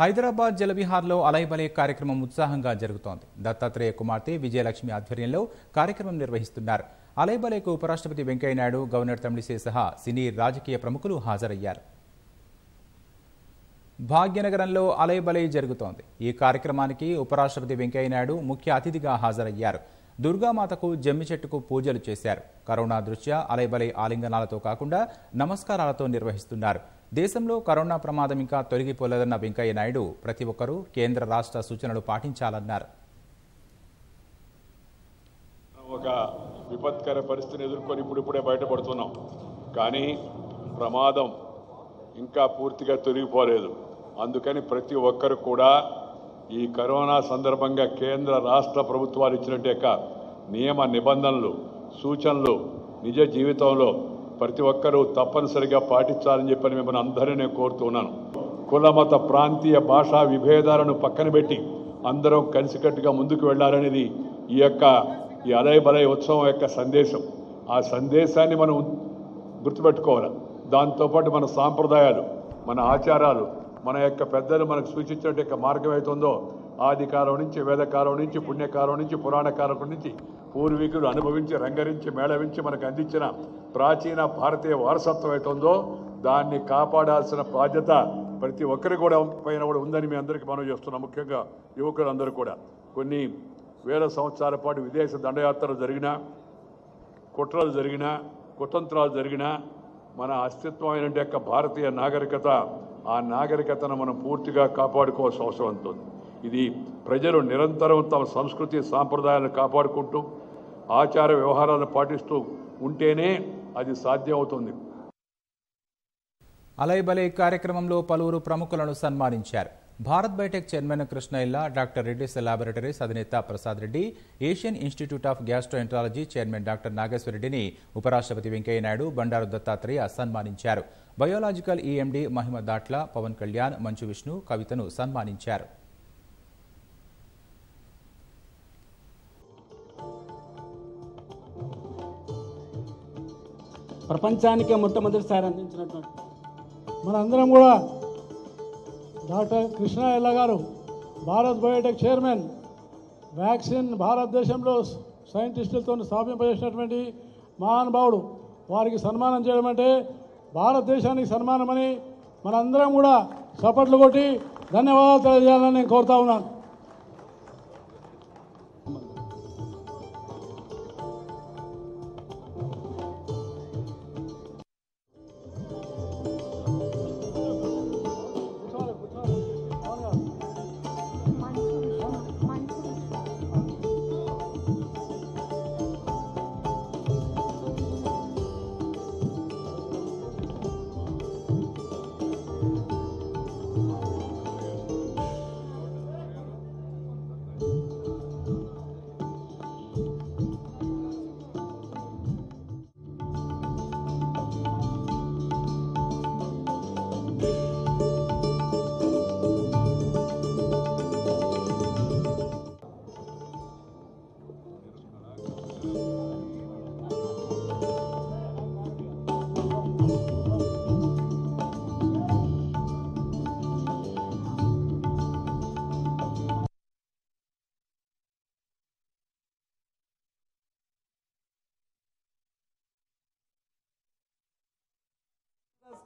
హైదరాబాద్ జలవిహార్లో అలైబలే కార్యక్రమం ఉత్సాహంగా జరుగుతోంది. దత్తాత్రేయ కుమార్తె విజయలక్ష్మి ఆధ్వర్యంలో కార్యక్రమం నిర్వహిస్తున్నారు. అలైబలేకు ఉపరాష్ట్రపతి వెంకయ్యనాయుడు గవర్నర్ తమిళిసై సహా సినీ రాజకీయ ప్రముఖులు హాజరయ్యారు. భాగ్యనగరంలో అలైబలై జరుగుతోంది. ఈ కార్యక్రమానికి ఉపరాష్ట్రపతి వెంకయ్యనాయుడు ముఖ్య అతిథిగా హాజరయ్యారు. దుర్గామాతకు జమ్మి చెట్టుకు పూజలు చేశారు. కరోనా దృష్ట్యా అలైబలై ఆలింగనాలతో కాకుండా నమస్కారాలతో నిర్వహిస్తున్నారు. దేశంలో కరోనా ప్రమాదం ఇంకా తొలగిపోలేదన్న వెంకయ్యనాయుడు ప్రతి ఒక్కరూ కేంద్ర రాష్ట్ర సూచనలు పాటించాలన్నారు. ఒక విపత్కర పరిస్థితిని ఎదుర్కొని ఇప్పుడిప్పుడే బయటపడుతున్నాం. కానీ ప్రమాదం ఇంకా పూర్తిగా తొలగిపోలేదు. అందుకని ప్రతి ఒక్కరు కూడా ఈ కరోనా సందర్భంగా కేంద్ర రాష్ట్ర ప్రభుత్వాలు ఇచ్చినట్టు యొక్క నియమ నిబంధనలు సూచనలు నిజ జీవితంలో ప్రతి ఒక్కరూ తప్పనిసరిగా పాటించాలని చెప్పని మిమ్మల్ని అందరినీ నేను కోరుతున్నాను కులమత ప్రాంతీయ భాషా విభేదాలను పక్కన పెట్టి అందరం కలిసికట్టుగా ముందుకు వెళ్ళాలనేది ఈ యొక్క ఈ అలయ బలయ ఉత్సవం యొక్క సందేశం. ఆ సందేశాన్ని మనం గుర్తుపెట్టుకోవాలి. దాంతోపాటు మన సాంప్రదాయాలు మన ఆచారాలు మన యొక్క పెద్దలు మనకు సూచించిన యొక్క మార్గం అవుతుందో ఆది కాలం నుంచి వేదకాలం నుంచి పుణ్యకాలం నుంచి పురాణ కాలం నుంచి పూర్వీకులు అనుభవించి రంగరించి మేళవించి మనకు అందించిన ప్రాచీన భారతీయ వారసత్వం అవుతుందో దాన్ని కాపాడాల్సిన బాధ్యత ప్రతి ఒక్కరి కూడా పైన కూడా ఉందని మీ అందరికీ మనం చేస్తున్నాం. ముఖ్యంగా యువకులందరూ కూడా. కొన్ని వేల సంవత్సరాల పాటు విదేశ దండయాత్రలు జరిగినా కుట్రలు జరిగినా కుతంత్రాలు జరిగినా మన అస్తిత్వమైన యొక్క భారతీయ నాగరికత ఆ నాగరికతను మనం పూర్తిగా కాపాడుకోవాల్సిన అవసరం ఉంటుంది ఇది ప్రజలు నిరంతరం తమ సంస్కృతి సాంప్రదాయాలను కాపాడుకుంటూ ఆచార వ్యవహారాలను పాటిస్తూ ఉంటేనే అది సాధ్యం అవుతుంది అలైబలే కార్యక్రమంలో పలువురు ప్రముఖులను సన్మానించారు. Bharat Biotech chairman Krishnaiah doctor Reddy's Laboratories అధినేత Prasad Reddy Asian Institute of Gastroenterology chairman doctor నాగేశ్వరరెడ్డిని ఉపరాష్ట్రపతి వెంకయ్యనాయుడు బండారు దత్తాత్రేయ సన్మానించారు. Biological E MD Mahima Datla Pawan Kalyan Manchu Vishnu కవితను సన్మానించారు. ప్రపంచానికే మొట్టమొదటిసారి అందించినటువంటి మనందరం కూడా డాక్టర్ కృష్ణ ఎల్ల గారు భారత్ బయోటెక్ చైర్మన్ వ్యాక్సిన్ భారతదేశంలో సైంటిస్టులతో స్థాపింపజేసినటువంటి మహానుభావుడు వారికి సన్మానం చేయడం అంటే భారతదేశానికి సన్మానమని మనందరం కూడా చప్పట్లు కొట్టి ధన్యవాదాలు తెలియజేయాలని నేను కోరుతా ఉన్నాను.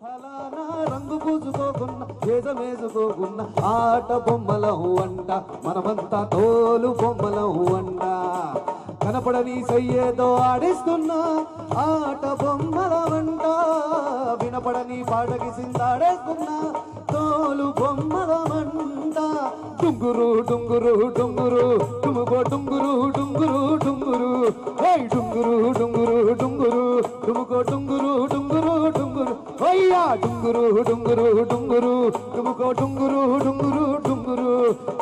స్థలాన రంగు పూసుకోకున్న ఆట బొమ్మలహు అంట మనమంతా తోలు బొమ్మలహు అంట కనపడని సయ్యేదో ఆడిస్తున్నా ఆట బొమ్మల వంట వినపడని పాటకి సిందాడేస్తున్నా తోలు బొమ్మల వంట. డుంగురు డుంగురు డుంగురు డుముగో డుంగురు డుంగురు డుంగురు. హై డుంగురు డుంగురు డుంగురు డుముగో డుంగురు డుంగురు. అయ్యా డుంగురు డుంగురు డుంగురు డుముగో డుంగురు డుంగురు డుంగురు.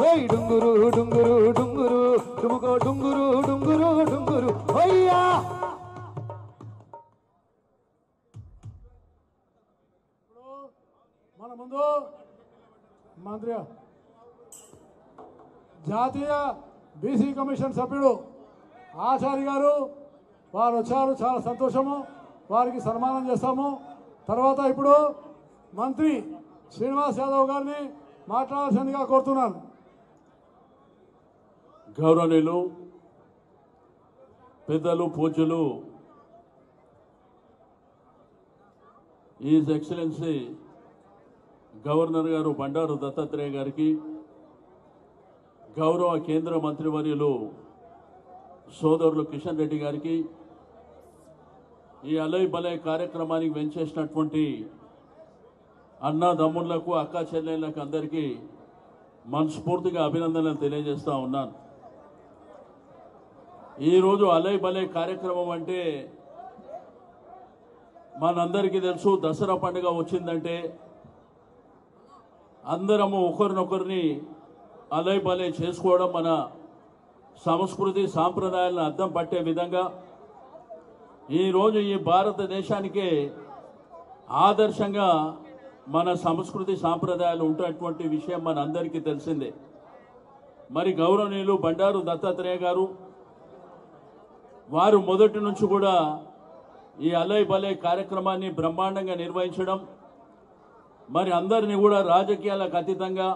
హై డుంగురు డుంగురు డుంగురు డుముగో డుంగురు డుంగురు డుంగురు. అయ్యా మన ముందు మంత్రి జాతీయ బీసీ కమిషన్ సభ్యుడు ఆచారి గారు వారు వచ్చారు. చాలా సంతోషము. వారికి సన్మానం చేస్తాము. తర్వాత ఇప్పుడు మంత్రి శ్రీనివాస్ యాదవ్ గారిని మాట్లాడాల్సిందిగా కోరుతున్నాను. గౌరవనీయులు పెద్దలు పూజలు ఈజ్ ఎక్సలెన్సీ గవర్నర్ గారు బండారు దత్తాత్రేయ గారికి గౌరవ కేంద్ర మంత్రివర్యులు సోదరులు కిషన్ రెడ్డి గారికి ఈ అలై బలయ్ కార్యక్రమానికి వెంచేసినటువంటి అన్నదమ్ముళ్ళకు అక్క చెల్లెళ్ళకు అందరికీ మనస్ఫూర్తిగా అభినందనలు తెలియజేస్తూ ఉన్నాను. ఈరోజు అలై బలే కార్యక్రమం అంటే మనందరికీ తెలుసు దసరా పండుగ వచ్చిందంటే అందరము ఒకరినొకరిని అలై బలే చేసుకోవడం మన సంస్కృతి సాంప్రదాయాలను అద్దం పట్టే విధంగా ఈరోజు ఈ భారతదేశానికే ఆదర్శంగా మన సంస్కృతి సాంప్రదాయాలు ఉంటున్నటువంటి విషయం మన అందరికీ తెలిసిందే. మరి గౌరవనీయులు బండారు దత్తాత్రేయ గారు వారు మొదటి నుంచి కూడా ఈ అలయ్ బలయ్ కార్యక్రమాన్ని బ్రహ్మాండంగా నిర్వహించడం మరి అందరినీ కూడా రాజకీయాలకు అతీతంగా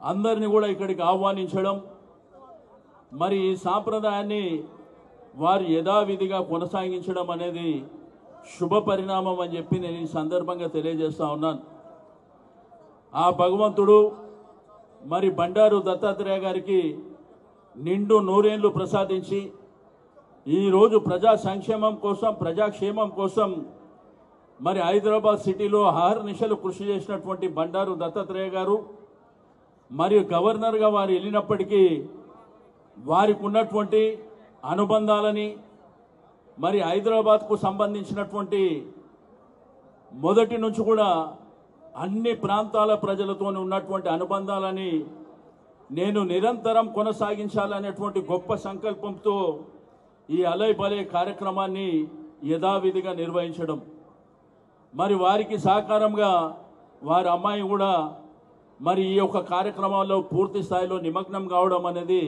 అందరినీ కూడా ఇక్కడికి ఆహ్వానించడం మరి ఈ సాంప్రదాయాన్ని వారు యథావిధిగా కొనసాగించడం అనేది శుభ పరిణామం అని చెప్పి నేను ఈ సందర్భంగా తెలియజేస్తా ఉన్నాను. ఆ భగవంతుడు మరి బండారు దత్తాత్రేయ గారికి నిండు నూరేళ్ళు ప్రసాదించి ఈరోజు ప్రజా సంక్షేమం కోసం ప్రజాక్షేమం కోసం మరి హైదరాబాద్ సిటీలో నిశలు కృషి చేసినటువంటి బండారు దత్తాత్రేయ గారు మరియు గవర్నర్గా వారు వెళ్ళినప్పటికీ వారికి ఉన్నటువంటి అనుబంధాలని మరి హైదరాబాద్కు సంబంధించినటువంటి మొదటి నుంచి కూడా అన్ని ప్రాంతాల ప్రజలతో ఉన్నటువంటి అనుబంధాలని నేను నిరంతరం కొనసాగించాలనేటువంటి గొప్ప సంకల్పంతో ఈ అలయ్ బలే కార్యక్రమాన్ని యథావిధిగా నిర్వహించడం. మరి వారికి సహకారంగా వారి అమ్మాయి కూడా మరి ఈ యొక్క కార్యక్రమాల్లో పూర్తి స్థాయిలో నిమగ్నం కావడం అనేది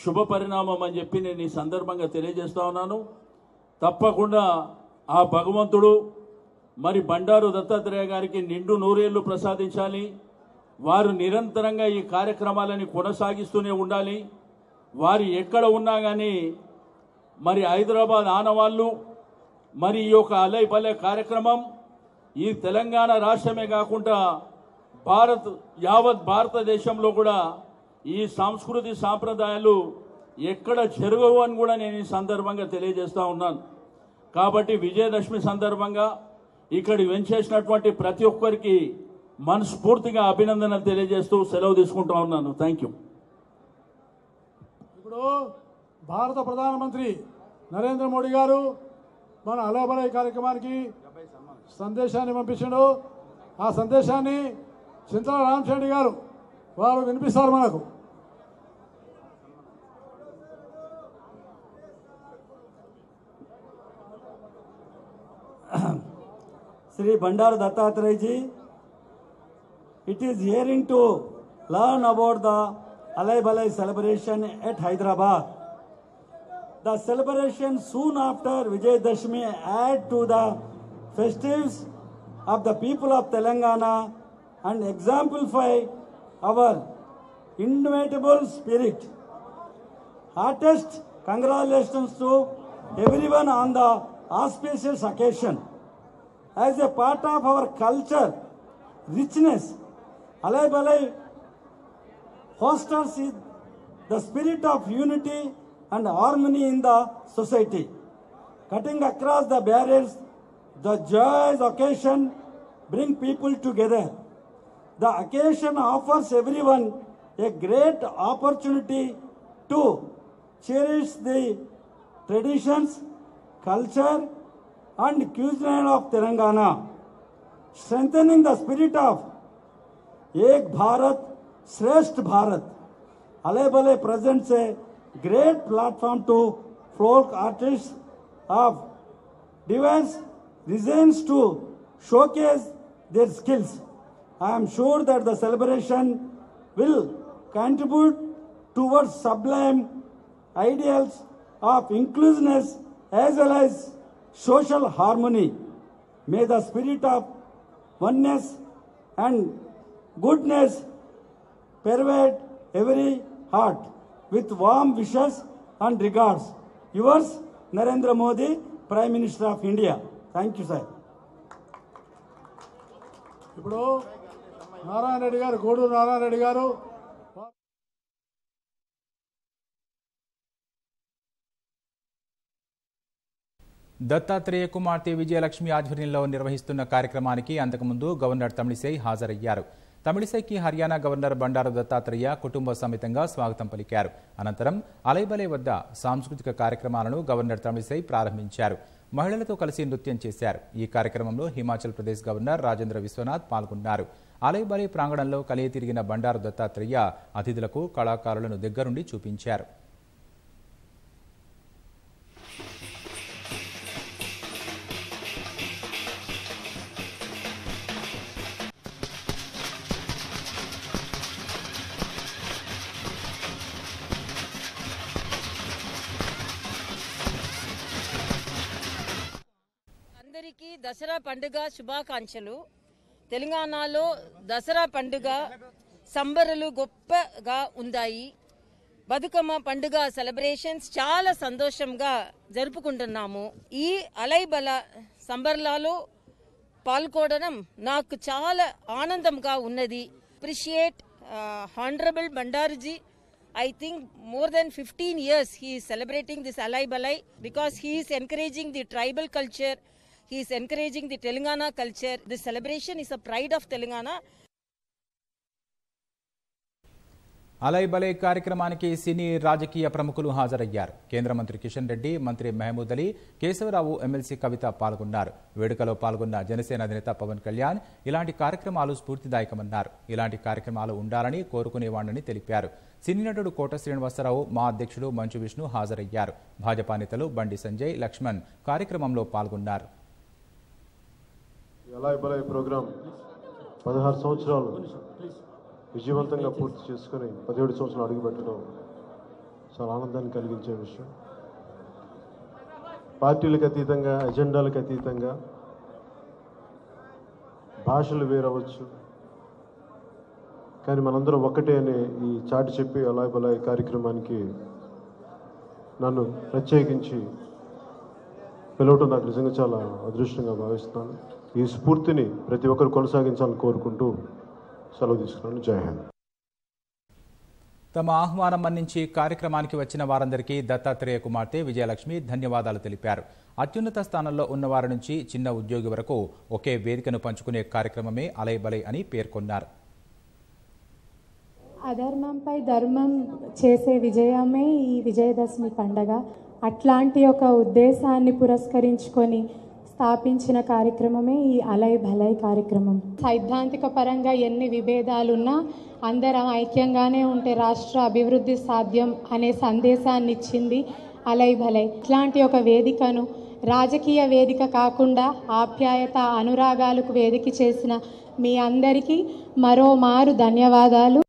శుభ పరిణామం అని చెప్పి నేను ఈ సందర్భంగా తెలియజేస్తా ఉన్నాను. తప్పకుండా ఆ భగవంతుడు మరి బండారు దత్తాత్రేయ గారికి నిండు నూరేళ్ళు ప్రసాదించాలి. వారు నిరంతరంగా ఈ కార్యక్రమాలని కొనసాగిస్తూనే ఉండాలి. వారు ఎక్కడ ఉన్నా కానీ మరి హైదరాబాద్ ఆనవాళ్ళు మరి ఈ యొక్క అలైపల్లె కార్యక్రమం ఈ తెలంగాణ రాష్ట్రమే కాకుండా భారత్ యావత్ భారతదేశంలో కూడా ఈ సాంస్కృతి సాంప్రదాయాలు ఎక్కడ జరగవు అని కూడా నేను ఈ సందర్భంగా తెలియజేస్తూ ఉన్నాను. కాబట్టి విజయదశమి సందర్భంగా ఇక్కడి వెంచేసినటువంటి ప్రతి ఒక్కరికి మనస్ఫూర్తిగా అభినందనలు తెలియజేస్తూ సెలవు తీసుకుంటా ఉన్నాను. థ్యాంక్ యూ ఇప్పుడు భారత ప్రధానమంత్రి నరేంద్ర మోడీ గారు మన అలబలై కార్యక్రమానికి సందేశాన్ని పంపించాడు. ఆ సందేశాన్ని చింతల రామచంద్ర గారు వారు వినిపిస్తారు మనకు. Sri Bandar Dattatreya ji, it is hearing to learn about the Alai Balai celebration at Hyderabad. The celebration soon after Vijay Dashmi add to the festives of the people of Telangana and exemplify our indomitable spirit. Heartiest congratulations to everyone on the auspicious occasion. As a part of our culture, richness, Alai Balai fosters the spirit of unity and harmony in the society. Cutting across the barriers, the joyous occasion bring people together. The occasion offers everyone a great opportunity to cherish the traditions, culture, and cuisine of Telangana, strengthening the spirit of Ek Bharat, Shrestha Bharat. Alebale presents a great platform to folk artists of diverse regions to showcase their skills. I am sure that the celebration will contribute towards sublime ideals of inclusiveness as well as social harmony. May the spirit of oneness and goodness pervade every heart. With warm wishes and regards. Yours, Narendra Modi, Prime Minister of India. Thank you, sir. ఇప్పుడు నారాయణ రెడ్డి గారు గోడూరు నారాయణ రెడ్డి గారు దత్తాత్రేయ కుమార్తె విజయలక్ష్మి ఆధ్వర్యంలో నిర్వహిస్తున్న కార్యక్రమానికి అంతకుముందు governor Tamilisai హాజరయ్యారు. తమిళిసైకి హర్యానా గవర్నర్ బండారు దత్తాత్రేయ కుటుంబ సమేతంగా స్వాగతం పలికారు. అనంతరం అలైబలే వద్ద సాంస్కృతిక కార్యక్రమాలను గవర్నర్ తమిళిసై ప్రారంభించారు. మహిళలతో కలిసి నృత్యం చేశారు. ఈ కార్యక్రమంలో హిమాచల్ ప్రదేశ్ గవర్నర్ రాజేంద్ర విశ్వనాథ్ పాల్గొన్నారు. అలైబలే ప్రాంగణంలో కలియ తిరిగిన బండారు దత్తాత్రేయ అతిథులకు కళాకారులను దగ్గరుండి చూపించారు. దసరా పండుగ శుభాకాంక్షలు. తెలంగాణలో దసరా పండుగ సంబరలు గొప్పగా ఉన్నాయి బతుకమ్మ పండుగ సెలబ్రేషన్స్ చాలా సంతోషంగా జరుపుకుంటున్నాము. ఈ అలైబల సంబర్లాలో పాల్గొనడం నాకు చాలా ఆనందంగా ఉన్నది. Appreciate honourable Bandaru ji I think more than 15 years he is celebrating this Alai Balai because he is encouraging the he is encouraging the Telangana culture the celebration is a pride of Telangana Alai Balai కార్యక్రమానికి సినీ రాజకీయ ప్రముఖులు హాజరయ్యారు. కేంద్ర మంత్రి కిషన్ రెడ్డి మంత్రి Mahmood Ali Keshava Rao MLC Kavitha పాల్గొన్నారు. వేడుకలో పాల్గొన్న జనసేన అధినేత పవన్ కళ్యాణ్ ఇలాంటి కార్యక్రమాలు స్ఫూర్తిదాయకమన్నారు. ఇలాంటి కార్యక్రమాలు ఉండాలని కోరుకునేవాడని తెలిపారు. సినీ నటుడు కోట శ్రీనివాసరావు మా అధ్యక్షుడు మంచు విష్ణు హాజరయ్యారు. భాజపా నేతలు బండి సంజయ్ లక్ష్మణ్ కార్యక్రమంలో పాల్గొన్నారు. ఎలా బలాయి ప్రోగ్రాం? పదహారు సంవత్సరాలు విజయవంతంగా పూర్తి చేసుకుని పదిహేడు సంవత్సరాలు అడుగుపెట్టడం చాలా ఆనందాన్ని కలిగించే విషయం. పార్టీలకు అతీతంగా ఎజెండాలకు అతీతంగా భాషలు వేరవచ్చు. కానీ మనందరం ఒక్కటే అనే ఈ చాటి చెప్పి అలాయ్ బలాయ్ కార్యక్రమానికి నన్ను ప్రత్యేకించి పిలవటం నాకు నిజంగా చాలా అదృష్టంగా భావిస్తున్నాను. ఈ స్ఫూర్తిని ప్రతి ఒక్కరు కొనసాగించాలని కోరుకుంటూ సెలవు తీసుకున్నాను. జై హింద్. తమ ఆహ్వానం మన్నించి కార్యక్రమానికి వచ్చిన వారందరికీ దత్తాత్రేయ కుమార్తె విజయలక్ష్మి ధన్యవాదాలు తెలిపారు. అత్యున్నత స్థానంలో ఉన్న వారి నుంచి చిన్న ఉద్యోగి వరకు ఒకే వేదికను పంచుకునే కార్యక్రమమే అలై బలై అని పేర్కొన్నారు. అధర్మంపై ధర్మం చేసే విజయమే ఈ విజయదశమి పండగ. అట్లాంటి ఒక ఉద్దేశాన్ని పురస్కరించుకొని స్థాపించిన కార్యక్రమమే ఈ అలై భలై కార్యక్రమం. సైద్ధాంతిక పరంగా ఎన్ని విభేదాలున్నా అందరం ఐక్యంగానే ఉంటే రాష్ట్ర అభివృద్ధి సాధ్యం అనే సందేశాన్ని ఇచ్చింది అలై భలై. ఇట్లాంటి ఒక వేదికను రాజకీయ వేదిక కాకుండా ఆప్యాయత అనురాగాలకు వేదిక చేసిన మీ అందరికీ మరోమారు ధన్యవాదాలు.